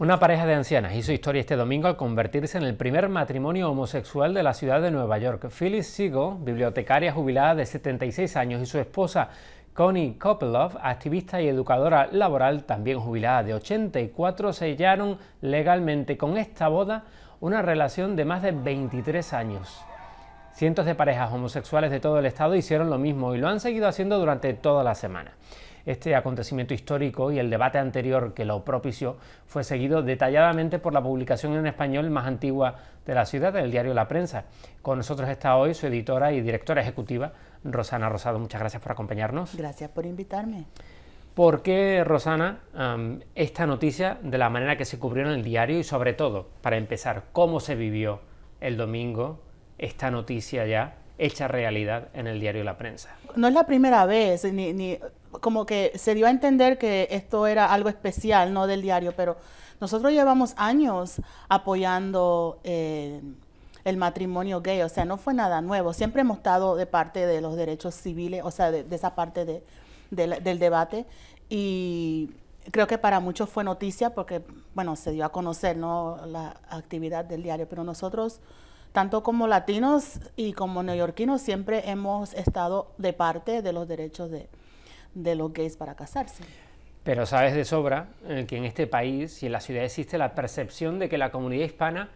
Una pareja de ancianas hizo historia este domingo al convertirse en el primer matrimonio homosexual de la ciudad de Nueva York. Phyllis Siegel, bibliotecaria jubilada de 76 años, y su esposa Connie Kopelov, activista y educadora laboral, también jubilada de 84, sellaron legalmente con esta boda una relación de más de 23 años. Cientos de parejas homosexuales de todo el estado hicieron lo mismo y lo han seguido haciendo durante toda la semana. Este acontecimiento histórico y el debate anterior que lo propició fue seguido detalladamente por la publicación en español más antigua de la ciudad, el diario La Prensa. Con nosotros está hoy su editora y directora ejecutiva, Rosana Rosado. Muchas gracias por acompañarnos. Gracias por invitarme. ¿Por qué, Rosana, esta noticia de la manera que se cubrió en el diario y sobre todo, para empezar, cómo se vivió el domingo esta noticia ya hecha realidad en el diario La Prensa? No es la primera vez, ni como que se dio a entender que esto era algo especial, no del diario, pero nosotros llevamos años apoyando eh, el matrimonio gay, o sea, no fue nada nuevo, siempre hemos estado de parte de los derechos civiles, o sea, de, esa parte de, del debate, y creo que para muchos fue noticia porque, bueno, se dio a conocer, ¿no?, la actividad del diario, pero nosotros tanto como latinos y como neoyorquinos, siempre hemos estado de parte de los derechos de, de los gays para casarse. Pero sabes de sobra eh, que en este país y en la ciudad existe la percepción de que la comunidad hispana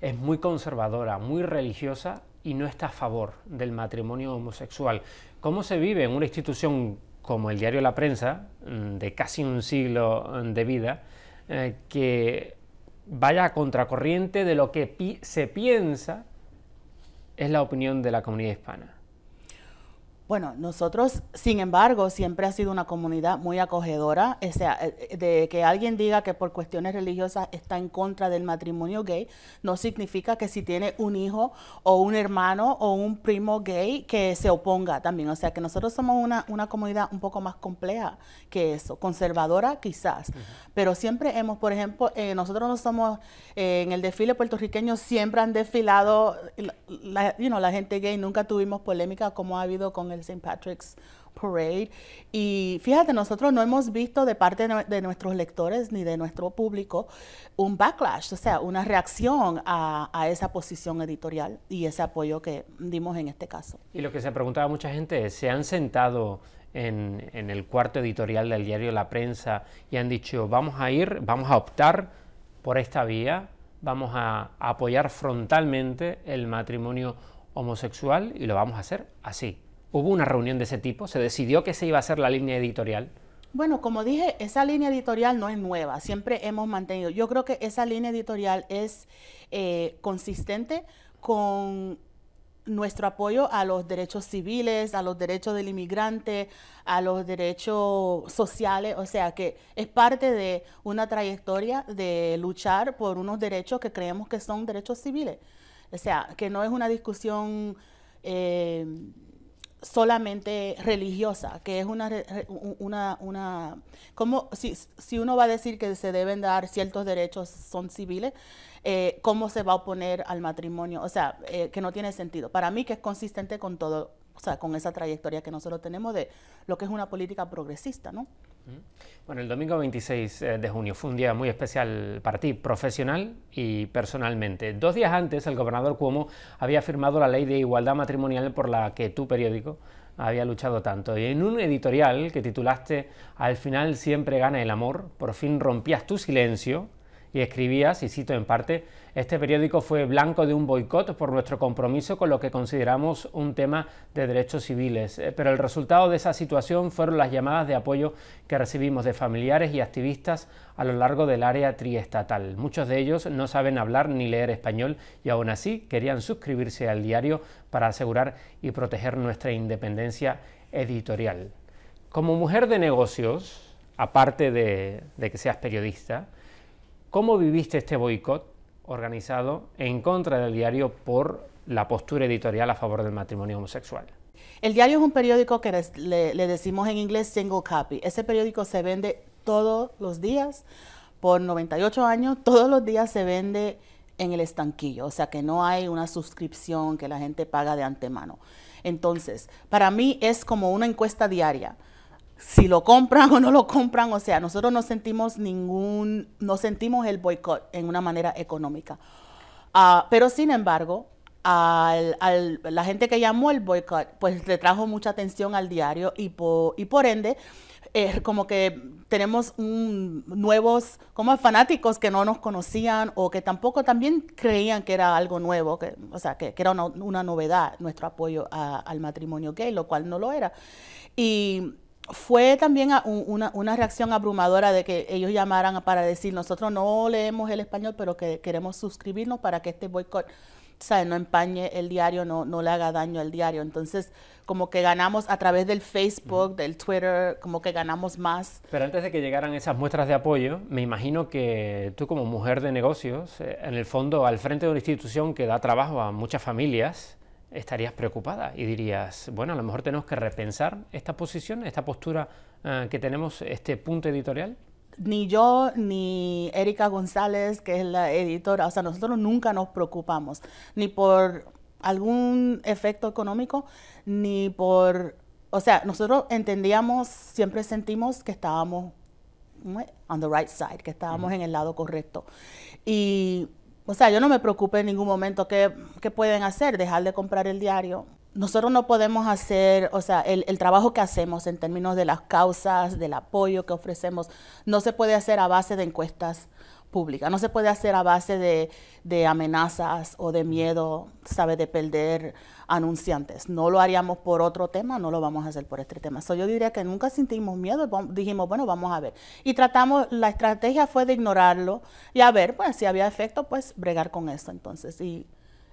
es muy conservadora, muy religiosa y no está a favor del matrimonio homosexual. ¿Cómo se vive en una institución como el diario La Prensa, mm, de casi un siglo mm, de vida, eh, que vaya a contracorriente de lo que se piensa es la opinión de la comunidad hispana? Bueno, nosotros, sin embargo, siempre ha sido una comunidad muy acogedora, o sea, eh, de que alguien diga que por cuestiones religiosas está en contra del matrimonio gay, no significa que si tiene un hijo o un hermano o un primo gay que se oponga también. O sea, que nosotros somos una, una comunidad un poco más compleja que eso, conservadora quizás, pero siempre hemos, por ejemplo, eh, nosotros no somos, eh, en el desfile puertorriqueño siempre han desfilado la, la gente gay, nunca tuvimos polémica como ha habido con el St. Patrick's Parade. Y fíjate, nosotros no hemos visto de parte de nuestros lectores ni de nuestro público un backlash, o sea, una reacción a, esa posición editorial y ese apoyo que dimos en este caso. Y lo que se preguntaba mucha gente es, ¿se han sentado en, en el cuarto editorial del diario La Prensa y han dicho, vamos a ir, vamos a optar por esta vía, vamos a apoyar frontalmente el matrimonio homosexual y lo vamos a hacer así? ¿Hubo una reunión de ese tipo? ¿Se decidió que se iba a hacer la línea editorial? Bueno, como dije, esa línea editorial no es nueva, siempre hemos mantenido. Yo creo que esa línea editorial es eh, consistente con nuestro apoyo a los derechos civiles, a los derechos del inmigrante, a los derechos sociales, o sea que es parte de una trayectoria de luchar por unos derechos que creemos que son derechos civiles. O sea, que no es una discusión eh, solamente religiosa, que es una, una, una como si, si, uno va a decir que se deben dar ciertos derechos son civiles, eh, ¿cómo se va a oponer al matrimonio? O sea, eh, que no tiene sentido. Para mí que es consistente con todo, o sea, con esa trayectoria que nosotros tenemos de lo que es una política progresista, ¿no? Bueno, el domingo 26 eh, de junio fue un día muy especial para ti, profesional y personalmente. Dos días antes, el gobernador Cuomo había firmado la ley de igualdad matrimonial por la que tu periódico había luchado tanto. Y en un editorial que titulaste Al final siempre gana el amor, por fin rompías tu silencio y escribías, y cito en parte, este periódico fue blanco de un boicot por nuestro compromiso con lo que consideramos un tema de derechos civiles, eh, pero el resultado de esa situación fueron las llamadas de apoyo que recibimos de familiares y activistas a lo largo del área triestatal. Muchos de ellos no saben hablar ni leer español y aún así querían suscribirse al diario para asegurar y proteger nuestra independencia editorial. Como mujer de negocios, aparte de, de que seas periodista, ¿Cómo viviste este boicot organizado en contra del diario por la postura editorial a favor del matrimonio homosexual? El diario es un periódico que le, decimos en inglés single copy. Ese periódico se vende todos los días, por 98 años, todos los días se vende en el estanquillo, o sea que no hay una suscripción que la gente paga de antemano. Entonces, para mí es como una encuesta diaria si lo compran o no lo compran, o sea, nosotros no sentimos ningún, no sentimos el boicot en una manera económica. Ah, pero sin embargo, al, la gente que llamó el boicot, pues le trajo mucha atención al diario y por, y por ende, eh, como que tenemos nuevos como fanáticos que no nos conocían o que tampoco también creían que era algo nuevo, que, o sea, que, era una, novedad nuestro apoyo al matrimonio gay, lo cual no lo era. Y fue también una, una, reacción abrumadora de que ellos llamaran para decir, nosotros no leemos el español, pero que queremos suscribirnos para que este boicot no empañe el diario, no, no le haga daño al diario. Entonces, como que ganamos a través del Facebook, del Twitter, como que ganamos más. Pero antes de que llegaran esas muestras de apoyo, me imagino que tú como mujer de negocios, eh, en el fondo, al frente de una institución que da trabajo a muchas familias, estarías preocupada y dirías, bueno, a lo mejor tenemos que repensar esta posición, esta postura eh, que tenemos, este punto editorial. Ni yo ni Erika González, que es la editora, o sea, nosotros nunca nos preocupamos, ni por algún efecto económico, ni por, o sea, nosotros entendíamos, siempre sentimos que estábamos on the right side, que estábamos en el lado correcto. Y o sea, yo no me preocupé en ningún momento qué, pueden hacer, dejar de comprar el diario. Nosotros no podemos hacer, o sea, el, el, trabajo que hacemos en términos de las causas, del apoyo que ofrecemos, no se puede hacer a base de encuestas pública. No se puede hacer a base de, amenazas o de miedo, sabe, de perder anunciantes. No lo haríamos por otro tema, no lo vamos a hacer por este tema. So, yo diría que nunca sentimos miedo, dijimos, bueno, vamos a ver. Y tratamos, la estrategia fue de ignorarlo y a ver, pues si había efecto, pues bregar con eso entonces. Y,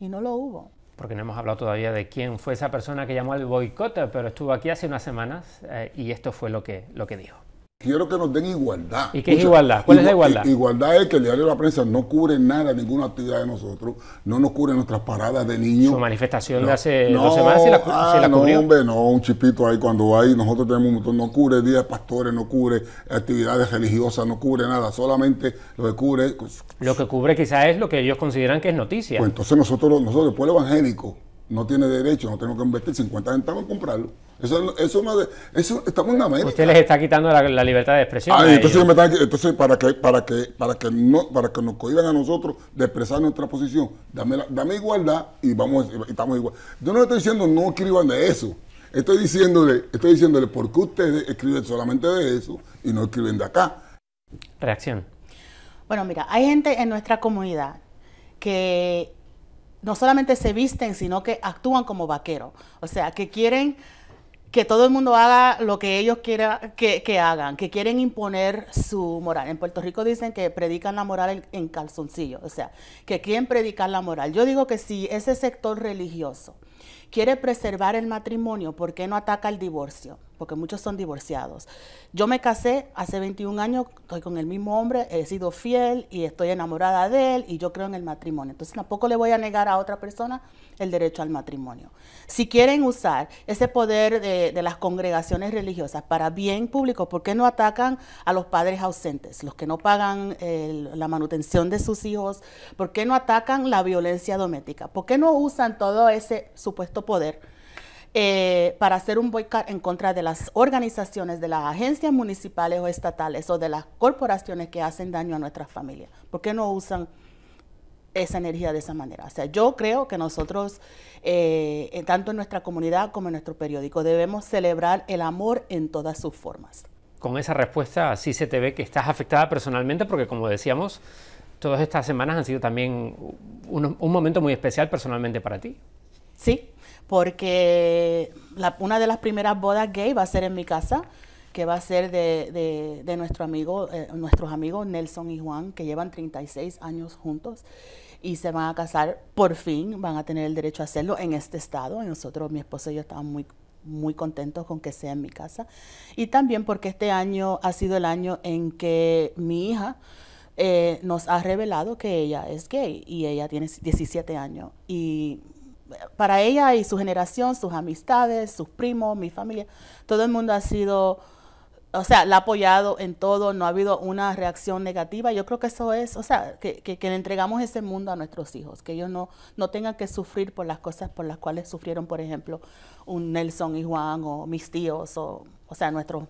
y no lo hubo porque no hemos hablado todavía de quién fue esa persona que llamó al boicot, pero estuvo aquí hace unas semanas eh, y esto fue lo que, lo que dijo quiero que nos den igualdad. ¿Y qué es igualdad? ¿Cuál es la igualdad? Igualdad es que el diario de la prensa no cubre nada, ninguna actividad de nosotros, no nos cubre nuestras paradas de niños. Su manifestación de hace dos semanas, ¿sí la, ah, no, hombre, no, un chipito ahí cuando hay, nosotros tenemos un montón, no cubre días pastores, no cubre actividades religiosas, no cubre nada, solamente lo que cubre... Pues, lo que cubre quizás es lo que ellos consideran que es noticia. Pues entonces nosotros, nosotros el pueblo evangélico, no tiene derecho, no tenemos que invertir 50 centavos en comprarlo. Eso, eso, no de, eso estamos en América. Usted les está quitando la, libertad de expresión. Ah, entonces, entonces, para que para que para que no para que nos cohiban a nosotros de expresar nuestra posición, dame, dame igualdad y vamos estamos igual. Yo no estoy diciendo no escriban de eso. Estoy diciéndole, estoy diciéndole por qué ustedes escriben solamente de eso y no escriben de acá. Reacción. Bueno, mira, hay gente en nuestra comunidad que no solamente se visten, sino que actúan como vaqueros. O sea, que quieren que todo el mundo haga lo que ellos quieran que, hagan, que quieren imponer su moral. En Puerto Rico dicen que predican la moral en, en calzoncillo, o sea, que quieren predicar la moral. Yo digo que si ese sector religioso quiere preservar el matrimonio, ¿por qué no ataca el divorcio? Porque muchos son divorciados. Yo me casé hace 21 años, estoy con el mismo hombre, he sido fiel y estoy enamorada de él y yo creo en el matrimonio. Entonces tampoco le voy a negar a otra persona el derecho al matrimonio. Si quieren usar ese poder de, las congregaciones religiosas para bien público, ¿por qué no atacan a los padres ausentes, los que no pagan la manutención de sus hijos? ¿Por qué no atacan la violencia doméstica? ¿Por qué no usan todo ese supuesto poder eh, para hacer un boicot en contra de las organizaciones, de las agencias municipales o estatales o de las corporaciones que hacen daño a nuestras familias? ¿Por qué no usan esa energía de esa manera. O sea, yo creo que nosotros, eh, tanto en nuestra comunidad como en nuestro periódico, debemos celebrar el amor en todas sus formas. Con esa respuesta sí se te ve que estás afectada personalmente porque, como decíamos, todas estas semanas han sido también un, momento muy especial personalmente para ti. Sí, porque una de las primeras bodas gay va a ser en mi casa que va a ser de, de, nuestro amigo, eh, nuestros amigos Nelson y Juan, que llevan 36 años juntos y se van a casar por fin, van a tener el derecho a hacerlo en este estado. Y nosotros, mi esposo y yo, estamos muy, muy contentos con que sea en mi casa. Y también porque este año ha sido el año en que mi hija eh, nos ha revelado que ella es gay y ella tiene 17 años. Y para ella y su generación, sus amistades, sus primos, mi familia, todo el mundo ha sido o sea, la ha apoyado en todo, no ha habido una reacción negativa. Yo creo que eso es, o sea, que, que, le entregamos ese mundo a nuestros hijos, que ellos no, no tengan que sufrir por las cosas por las cuales sufrieron, por ejemplo, un Nelson y Juan o mis tíos, o, o sea, nuestros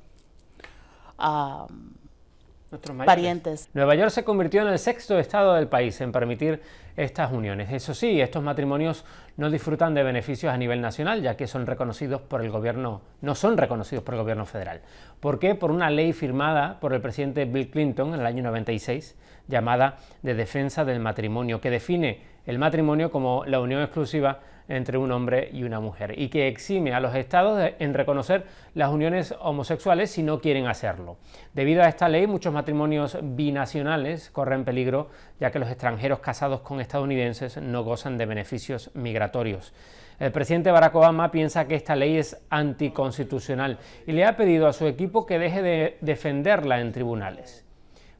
parientes. Nueva York se convirtió en el sexto estado del país en permitir estas uniones. Eso sí, estos matrimonios no disfrutan de beneficios a nivel nacional, ya que son reconocidos por el gobierno, no son reconocidos por el gobierno federal. ¿Por qué? Por una ley firmada por el presidente Bill Clinton en el año 96, llamada de defensa del matrimonio, que define el matrimonio como la unión exclusiva entre un hombre y una mujer y que exime a los estados en reconocer las uniones homosexuales si no quieren hacerlo. Debido a esta ley, muchos matrimonios binacionales corren peligro ya que los extranjeros casados con estadounidenses no gozan de beneficios migratorios. El presidente Barack Obama piensa que esta ley es anticonstitucional y le ha pedido a su equipo que deje de defenderla en tribunales.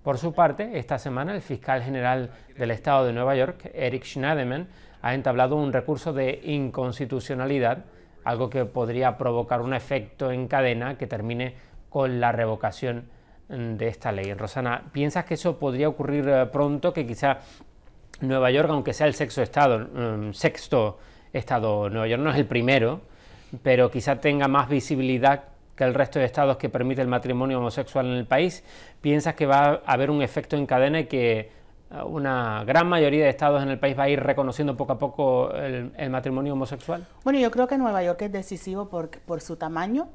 Por su parte, esta semana el fiscal general del estado de Nueva York, Eric Schneiderman, ha entablado un recurso de inconstitucionalidad, algo que podría provocar un efecto en cadena que termine con la revocación de esta ley. Rosana, ¿piensas que eso podría ocurrir eh, pronto, que quizá Nueva York, aunque sea el sexto estado, sexto estado, Nueva York no es el primero, pero quizá tenga más visibilidad que el resto de estados que permite el matrimonio homosexual en el país, ¿piensas que va a haber un efecto en cadena y que una gran mayoría de estados en el país va a ir reconociendo poco a poco el, matrimonio homosexual? Bueno, yo creo que Nueva York es decisivo por su tamaño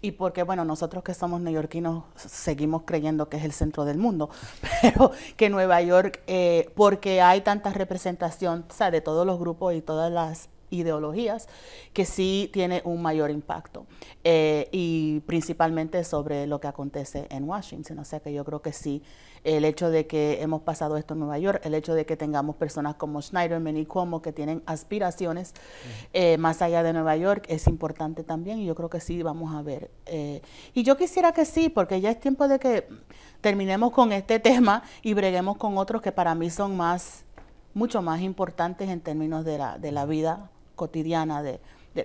y porque, bueno, nosotros que somos neoyorquinos seguimos creyendo que es el centro del mundo, pero que Nueva York, eh, porque hay tanta representación o sea, de todos los grupos y todas las ideologías que sí tiene un mayor impacto eh, y principalmente sobre lo que acontece en Washington. O sea que yo creo que sí, el hecho de que hemos pasado esto en Nueva York, el hecho de que tengamos personas como Schneiderman y Cuomo que tienen aspiraciones eh, más allá de Nueva York es importante también y yo creo que sí vamos a ver. Eh, y yo quisiera que sí, porque ya es tiempo de que terminemos con este tema y breguemos con otros que para mí son más mucho más importantes en términos de la, de la vida cotidiana de,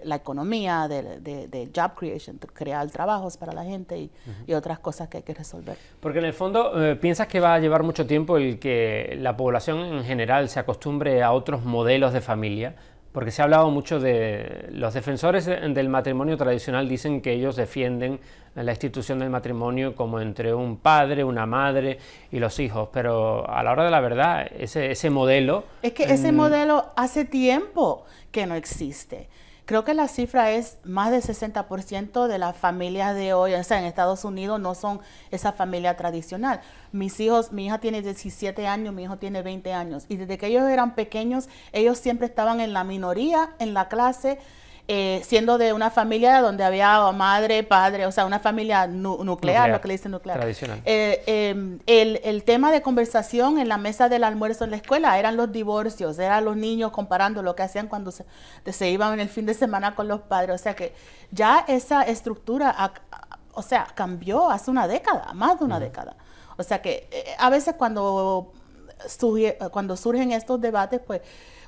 la economía, de, job creation, crear trabajos para la gente y, otras cosas que hay que resolver. Porque en el fondo, eh, ¿piensas que va a llevar mucho tiempo el que la población en general se acostumbre a otros modelos de familia? Porque se ha hablado mucho de los defensores del matrimonio tradicional dicen que ellos defienden la institución del matrimonio como entre un padre, una madre y los hijos, pero a la hora de la verdad ese, ese modelo... Es que ese modelo hace tiempo que no existe. Creo que la cifra es más del 60% de las familias de hoy, o sea, en Estados Unidos no son esa familia tradicional. Mis hijos, mi hija tiene 17 años, mi hijo tiene 20 años, y desde que ellos eran pequeños, ellos siempre estaban en la minoría en la clase, eh, siendo de una familia donde había madre, padre, o sea, una familia nuclear, lo que le dicen nuclear. Tradicional. Eh, em, el, el, tema de conversación en la mesa del almuerzo en la escuela eran los divorcios, eran los niños comparando lo que hacían cuando se, se iban en el fin de semana con los padres. O sea que ya esa estructura, o sea, cambió hace una década, más de una década. O sea que eh, a veces cuando, cuando surgen estos debates, pues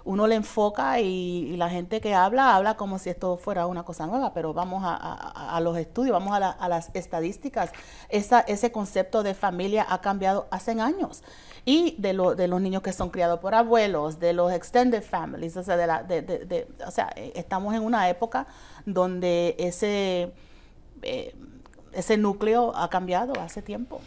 uno le enfoca y, la gente que habla, habla como si esto fuera una cosa nueva, pero vamos a, los estudios, vamos a, las estadísticas. Ese concepto de familia ha cambiado hace años. Y de, lo, de los niños que son criados por abuelos, de los extended families, o sea, de la, de, de, o sea eh, estamos en una época donde ese... Eh, ese núcleo ha cambiado hace tiempo.